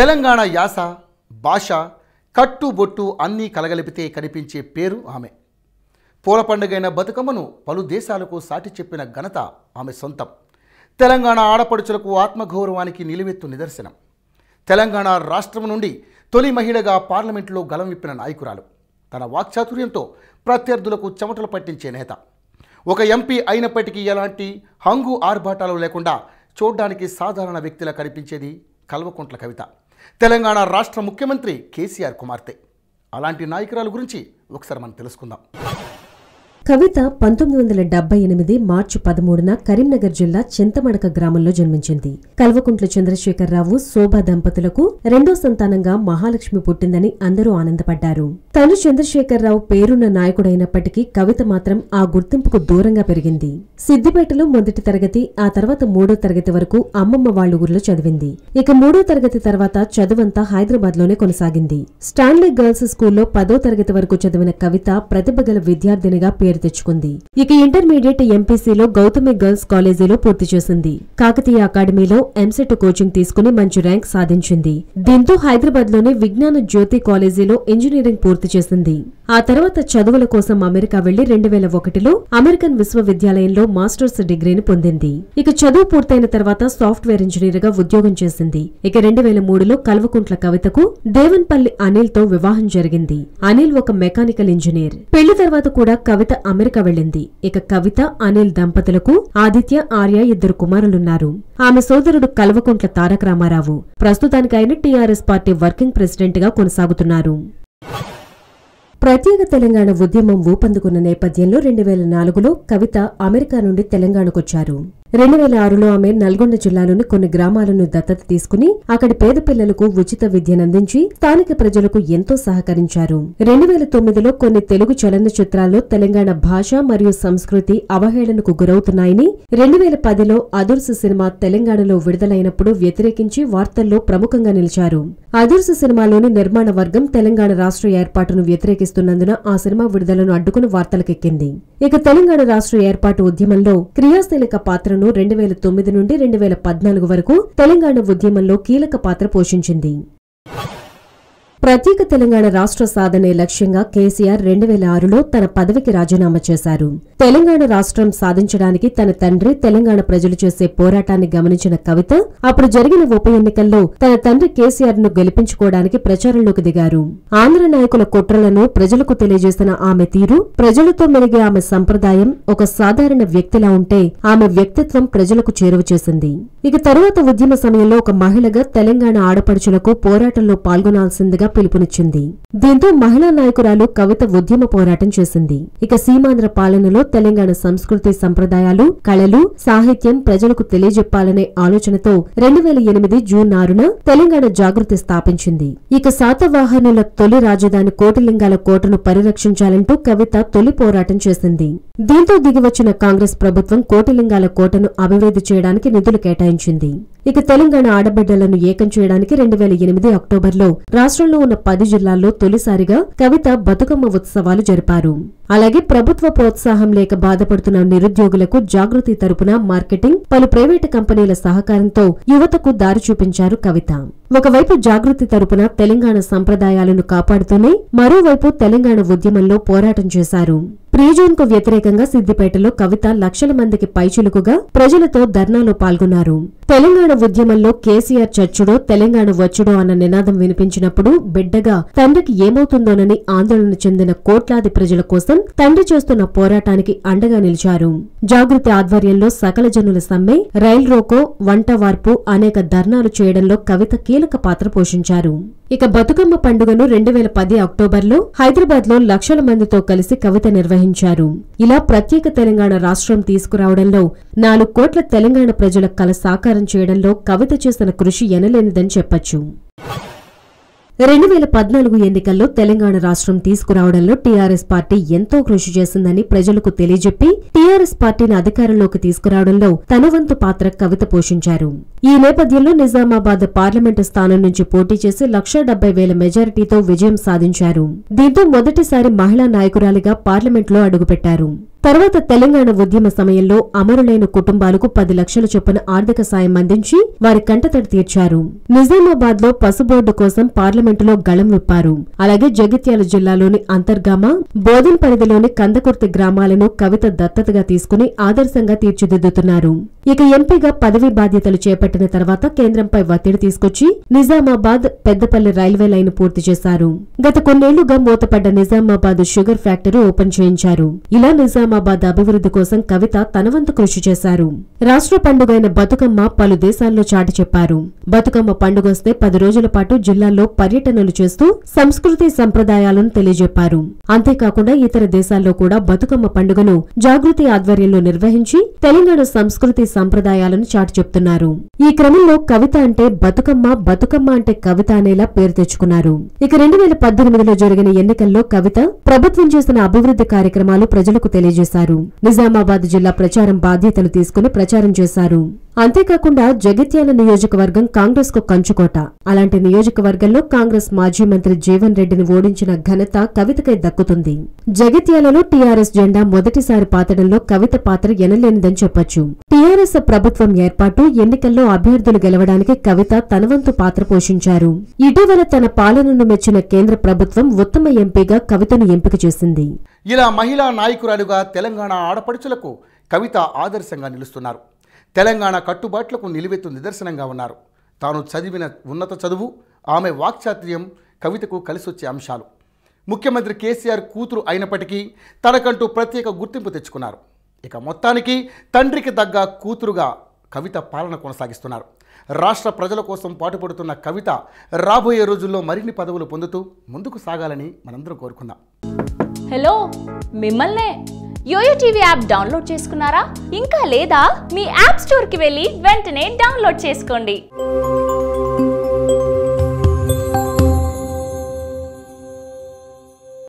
తెలంగాణ యాస భాష కట్టు బొట్టు అన్నీ కలగలిపితే కనిపించే పేరు ఆమె. పూల పండుగైన బతుకమ్మను పలు దేశాలకు సాటి చెప్పిన ఘనత ఆమె సొంతం. తెలంగాణ ఆడపడుచులకు ఆత్మగౌరవానికి నిలువెత్తు నిదర్శనం. తెలంగాణ రాష్ట్రం నుండి తొలి మహిళగా పార్లమెంట్లో గలం విప్పిన నాయకురాలు. తన వాక్చాతుర్యంతో ప్రత్యర్థులకు చెమటలు పట్టించే నేత. ఒక ఎంపీ అయినప్పటికీ ఎలాంటి హంగు ఆర్భాటాలు లేకుండా చూడ్డానికి సాధారణ వ్యక్తిలా కనిపించేది కల్వకుంట్ల కవిత. తెలంగాణ రాష్ట్ర ముఖ్యమంత్రి కేసీఆర్ కుమార్తె. అలాంటి నాయకురాలు గురించి ఒకసారి మనం తెలుసుకుందాం. కవిత పంతొమ్మిది వందల డెబ్బై ఎనిమిది మార్చి పదమూడున కరీంనగర్ జిల్లా చింతమడక గ్రామంలో జన్మించింది. కల్వకుంట్ల చంద్రశేఖరరావు శోభ దంపతులకు రెండో సంతానంగా మహాలక్ష్మి పుట్టిందని అందరూ ఆనందపడ్డారు. తను చంద్రశేఖరరావు పేరున్న నాయకుడైనప్పటికీ కవిత మాత్రం ఆ గుర్తింపుకు దూరంగా పెరిగింది. సిద్దిపేటలో మొదటి తరగతి ఆ తర్వాత మూడో తరగతి వరకు అమ్మమ్మ వాళ్ళ ఊర్లో చదివింది. ఇక మూడో తరగతి తర్వాత చదువంతా హైదరాబాద్లోనే కొనసాగింది. స్టాన్లీ గర్ల్స్ స్కూల్లో పదో తరగతి వరకు చదివిన కవిత ప్రతిభ గల విద్యార్థినిగా పేరు తెచ్చుకుంది. ఇక ఇంటర్మీడియట్ ఎంపీసీలో గౌతమి గర్ల్స్ కాలేజీలో పూర్తి చేసింది. కాకతీయ అకాడమీలో ఎంసెట్ కోచింగ్ తీసుకుని మంచి ర్యాంక్ సాధించింది. దీంతో హైదరాబాద్లోని విజ్ఞాన జ్యోతి కాలేజీలో ఇంజనీరింగ్ పూర్తి చేసింది. ఆ తర్వాత చదువుల కోసం అమెరికా వెళ్ళి రెండు వేల ఒకటిలో అమెరికన్ విశ్వవిద్యాలయంలో మాస్టర్స్ డిగ్రీని పొందింది. ఇక చదువు పూర్తయిన తర్వాత సాఫ్ట్వేర్ ఇంజనీర్గా ఉద్యోగం చేసింది. ఇక రెండు వేల మూడులో కల్వకుంట్ల కవితకు దేవన్పల్లి అనిల్తో వివాహం జరిగింది. అనిల్ ఒక మెకానికల్ ఇంజనీర్. పెళ్ళి తర్వాత కూడా కవిత అమెరికా వెళ్ళింది. ఇక కవిత అనిల్ దంపతులకు ఆదిత్య ఆర్య ఇద్దరు కుమారులున్నారు. ఆమె సోదరుడు కల్వకుంట్ల తారక రామారావు ప్రస్తుతానికి ఆయన టీఆర్ఎస్ పార్టీ వర్కింగ్ ప్రెసిడెంట్గా కొనసాగుతున్నారు. ప్రత్యేక తెలంగాణ ఉద్యమం ఊపందుకున్న నేపథ్యంలో రెండు వేల నాలుగులో కవిత అమెరికా నుండి తెలంగాణకొచ్చారు రెండు వేల ఆరులో ఆమె నల్గొండ జిల్లాలోని కొన్ని గ్రామాలను దత్తత తీసుకుని అక్కడి పేద పిల్లలకు ఉచిత విద్యనందించి స్థానిక ప్రజలకు ఎంతో సహకరించారు. రెండు వేల తొమ్మిదిలో కొన్ని తెలుగు చలనచిత్రాల్లో తెలంగాణ భాష మరియు సంస్కృతి అవహేళనకు గురవుతున్నాయని రెండు వేల పదిలో అదుర్సు సినిమా తెలంగాణలో విడుదలైనప్పుడు వ్యతిరేకించి వార్తల్లో ప్రముఖంగా నిలిచారు. అదుర్సు సినిమాలోని నిర్మాణ వర్గం తెలంగాణ రాష్ట్ర ఏర్పాటును వ్యతిరేకిస్తున్నందున ఆ సినిమా విడుదలను అడ్డుకుని వార్తలకెక్కింది. ఇక తెలంగాణ రాష్ట్ర ఏర్పాటు ఉద్యమంలో క్రియాశీలక పాత్రను రెండు వేల తొమ్మిది నుండి రెండు వేల పద్నాలుగు వరకు తెలంగాణ ఉద్యమంలో కీలక పాత్ర పోషించింది. ప్రత్యేక తెలంగాణ రాష్ట్ర సాధనే లక్ష్యంగా కేసీఆర్ రెండు వేల ఆరులో తన పదవికి రాజీనామా చేశారు. తెలంగాణ రాష్ట్రం సాధించడానికి తన తండ్రి తెలంగాణ ప్రజలు చేసే పోరాటాన్ని గమనించిన కవిత అప్పుడు జరిగిన ఉప ఎన్నికల్లో తన తండ్రి కేసీఆర్ను గెలిపించుకోవడానికి ప్రచారంలోకి దిగారు. ఆంధ్ర నాయకుల కుట్రలను ప్రజలకు తెలియజేసిన ఆమె తీరు ప్రజలతో మెలిగే ఆమె సంప్రదాయం ఒక సాధారణ వ్యక్తిలా ఉంటే ఆమె వ్యక్తిత్వం ప్రజలకు చేరువ చేసింది. ఇక తరువాత ఉద్యమ సమయంలో ఒక మహిళగా తెలంగాణ ఆడపడుచులకు పోరాటంలో పాల్గొనాల్సిందిగా పిలుపునిచ్చింది. దీంతో మహిళా నాయకురాలు కవిత ఉద్యమ పోరాటం చేసింది. ఇక సీమాంధ్ర పాలనలో తెలంగాణ సంస్కృతి సంప్రదాయాలు కళలు సాహిత్యం ప్రజలకు తెలియజెప్పాలనే ఆలోచనతో రెండు వేల ఎనిమిది జూన్ ఆరున తెలంగాణ జాగృతి స్థాపించింది. ఇక శాతవాహనుల తొలి రాజధాని కోటిలింగాల కోటను పరిరక్షించాలంటూ కవిత తొలి పోరాటం చేసింది. దీంతో దిగివచ్చిన కాంగ్రెస్ ప్రభుత్వం కోటిలింగాల కోటను అభివృద్ధి చేయడానికి నిధులు కేటాయించింది. ఇక తెలంగాణ ఆడబిడ్డలను ఏకం చేయడానికి రెండు వేల ఎనిమిది అక్టోబర్లో రాష్ట్రంలో ఉన్న పది జిల్లాల్లో తొలిసారిగా కవిత బతుకమ్మ ఉత్సవాలు జరిపారు. అలాగే ప్రభుత్వ ప్రోత్సాహం లేక బాధపడుతున్న నిరుద్యోగులకు జాగృతి తరపున మార్కెటింగ్ పలు ప్రైవేటు కంపెనీల సహకారంతో యువతకు దారి చూపించారు కవిత. ఒకవైపు జాగృతి తరపున తెలంగాణ సంప్రదాయాలను కాపాడుతూనే మరోవైపు తెలంగాణ ఉద్యమంలో పోరాటం చేశారు. ప్రియజోన్కు వ్యతిరేకంగా సిద్దిపేటలో కవిత లక్షల మందికి పైచులుకుగా ప్రజలతో ధర్నాలో పాల్గొన్నారు. తెలంగాణ ఉద్యమంలో కేసీఆర్ చచ్చుడో తెలంగాణ వచ్చుడో అన్న నినాదం వినిపించినప్పుడు బిడ్డగా తండ్రికి ఏమవుతుందోనని ఆందోళన చెందిన కోట్లాది ప్రజల కోసం తండ్రి చేస్తున్న పోరాటానికి అండగా నిలిచారు. జాగృతి ఆధ్వర్యంలో సకల జనుల సమ్మె రైల్ రోకో వంట వార్పు అనేక ధర్నాలు చేయడంలో కవిత కీలక పాత్ర పోషించారు. ఇక బతుకమ్మ పండుగను రెండు వేల పది అక్టోబర్లో హైదరాబాద్లో లక్షల మందితో కలిసి కవిత నిర్వహించారు. ఇలా ప్రత్యేక తెలంగాణ రాష్ట్రం తీసుకురావడంలో నాలుగు కోట్ల తెలంగాణ ప్రజల కల సాకారం చేయడంలో కవిత చేసిన కృషి ఎనలేనిదని చెప్పొచ్చు. రెండు వేల పద్నాలుగు ఎన్నికల్లో తెలంగాణ రాష్ట్రం తీసుకురావడంలో టీఆర్ఎస్ పార్టీ ఎంతో కృషి చేసిందని ప్రజలకు తెలియజెప్పి టీఆర్ఎస్ పార్టీని అధికారంలోకి తీసుకురావడంలో తన వంతు పాత్ర కవిత పోషించారు. ఈ నేపథ్యంలో నిజామాబాద్ పార్లమెంటు స్థానం నుంచి పోటీ చేసి లక్ష డెబ్బై వేల మెజారిటీతో విజయం సాధించారు. దీంతో మొదటిసారి మహిళా నాయకురాలిగా పార్లమెంట్లో అడుగుపెట్టారు. తర్వాత తెలంగాణ ఉద్యమ సమయంలో అమరులైన కుటుంబాలకు పది లక్షల చొప్పున ఆర్థిక సాయం అందించి వారి కంటతడి తీర్చారు. నిజామాబాద్లో పసుబోర్డు కోసం పార్లమెంటులో గళం విప్పారు. అలాగే జగిత్యాల జిల్లాలోని అంతర్గామ బోధన్ పరిధిలోని కందకుర్తి గ్రామాలను కవిత దత్తతగా తీసుకుని ఆదర్శంగా తీర్చిదిద్దుతున్నారు. ఇక ఎంపీగా పదవీ బాధ్యతలు చేపట్టిన తర్వాత కేంద్రంపై ఒత్తిడి తీసుకొచ్చి నిజామాబాద్ పెద్దపల్లి రైల్వే లైన్ పూర్తి చేశారు. గత కొన్నేళ్ళుగా మూతపడ్డ నిజామాబాద్ షుగర్ ఫ్యాక్టరీ ఓపెన్ చేయించారు. ఇలా నిజామాబాద్ అభివృద్ధి కోసం కవిత తనవంతు కృషి చేశారు. రాష్ట్ర పండుగైన బతుకమ్మ పలు దేశాల్లో చాటి చెప్పారు. బతుకమ్మ పండుగొస్తే పది రోజుల పాటు జిల్లాలో పర్యటనలు చేస్తూ సంస్కృతి సంప్రదాయాలను తెలియజెప్పారు. అంతేకాకుండా ఇతర దేశాల్లో కూడా బతుకమ్మ పండుగను జాగృతి ఆధ్వర్యంలో నిర్వహించి తెలంగాణ సంస్కృతి సంప్రదాయాలను చాటి చెప్తున్నారు. ఈ క్రమంలో కవిత అంటే బతుకమ్మ బతుకమ్మ అంటే కవిత అనేలా పేరు తెచ్చుకున్నారు. ఇక రెండు వేల పద్దెనిమిదిలో జరిగిన ఎన్నికల్లో కవిత ప్రభుత్వం చేసిన అభివృద్ధి కార్యక్రమాలు ప్రజలకు తెలియజేశారు. నిజామాబాద్ జిల్లా ప్రచారం బాధ్యతలు తీసుకుని ప్రచారం చేశారు. అంతేకాకుండా జగిత్యాల నియోజకవర్గం కాంగ్రెస్కు కంచుకోట. అలాంటి నియోజకవర్గంలో కాంగ్రెస్ మాజీ మంత్రి జీవన్ రెడ్డిని ఓడించిన ఘనత కవితకై దక్కుతుంది. జగిత్యాలలో టీఆర్ఎస్ జెండా మొదటిసారి పాతడంలో కవిత పాత్ర ఎనలేనిదని చెప్పొచ్చు. టీఆర్ఎస్ ప్రభుత్వం ఏర్పాటు ఎన్నికల్లో అభ్యర్థులు గెలవడానికి కవిత తనవంతు పాత్ర పోషించారు. ఇటీవల తన పాలనను మెచ్చిన కేంద్ర ప్రభుత్వం ఉత్తమ ఎంపీగా కవితను ఎంపిక చేసింది. ఇలా మహిళా నాయకురాలుగా తెలంగాణ ఆడపడుచులకు కవిత ఆదర్శంగా నిలుస్తున్నారు. తెలంగాణ కట్టుబాట్లకు నిలువెత్తు నిదర్శనంగా ఉన్నారు. తాను చదివిన ఉన్నత చదువు ఆమె వాక్చాతుర్యం కవితకు కలిసొచ్చే అంశాలు. ముఖ్యమంత్రి కేసీఆర్ కూతురు అయినప్పటికీ తనకంటూ ప్రత్యేక గుర్తింపు తెచ్చుకున్నారు. ఇక మొత్తానికి తండ్రికి తగ్గ కూతురుగా కవిత పాలన కొనసాగిస్తున్నారు. రాష్ట్ర ప్రజల కోసం పాటుపడుతున్న కవిత రాబోయే రోజుల్లో మరిన్ని పదవులు పొందుతూ ముందుకు సాగాలని మనందరం కోరుకుందాం. హలో మిమ్మల్నే యోయో టీవీ యాప్ డౌన్లోడ్ చేసుకున్నారా? ఇంకా లేదా మీ యాప్ స్టోర్కి వెళ్ళి వెంటనే డౌన్లోడ్ చేసుకోండి.